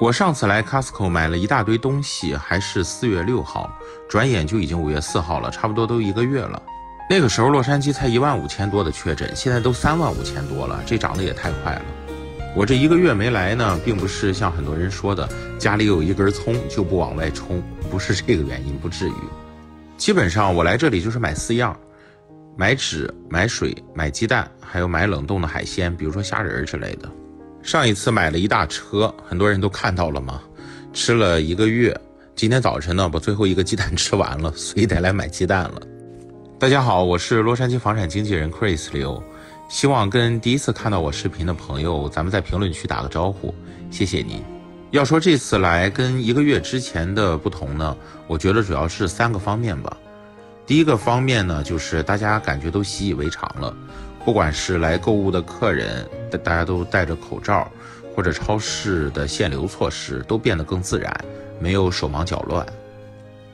我上次来 Costco 买了一大堆东西，还是四月六号，转眼就已经五月四号了，差不多都一个月了。那个时候洛杉矶才一万五千多的确诊，现在都三万五千多了，这涨得也太快了。我这一个月没来呢，并不是像很多人说的家里有一根葱就不往外冲，不是这个原因，不至于。基本上我来这里就是买四样：买纸、买水、买鸡蛋，还有买冷冻的海鲜，比如说虾仁之类的。上一次买了一大车，很多人都看到了吗？吃了一个月，今天早晨呢把最后一个鸡蛋吃完了，所以得来买鸡蛋了。大家好，我是洛杉矶房产经纪人 Chris 刘，希望跟第一次看到我视频的朋友，咱们在评论区打个招呼，谢谢您。要说这次来跟一个月之前的不同呢，我觉得主要是三个方面吧。第一个方面呢，就是大家感觉都习以为常了。不管是来购物的客人，大大家都戴着口罩，或者超市的限流措施都变得更自然，没有手忙脚乱。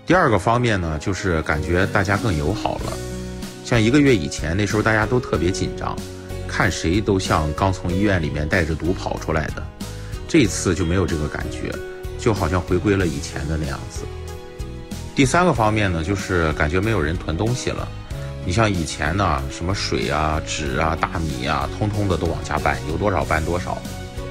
第二个方面呢，就是感觉大家更友好了。像一个月以前，那时候大家都特别紧张，看谁都像刚从医院里面带着毒跑出来的。这次就没有这个感觉，就好像回归了以前的那样子。第三个方面呢，就是感觉没有人囤东西了。你像以前呢，什么水啊、纸啊、大米啊，通通的都往家搬，有多少搬多少。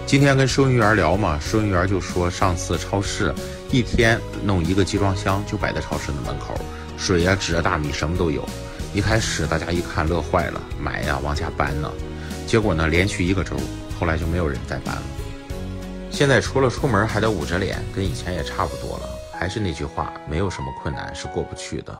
今天跟收银员聊嘛，收银员就说，上次超市一天弄一个集装箱就摆在超市的门口，水啊、纸啊、大米什么都有。一开始大家一看乐坏了，买呀往家搬呢。结果呢，连续一个周，后来就没有人再搬了。现在除了出门还得捂着脸，跟以前也差不多了。还是那句话，没有什么困难是过不去的。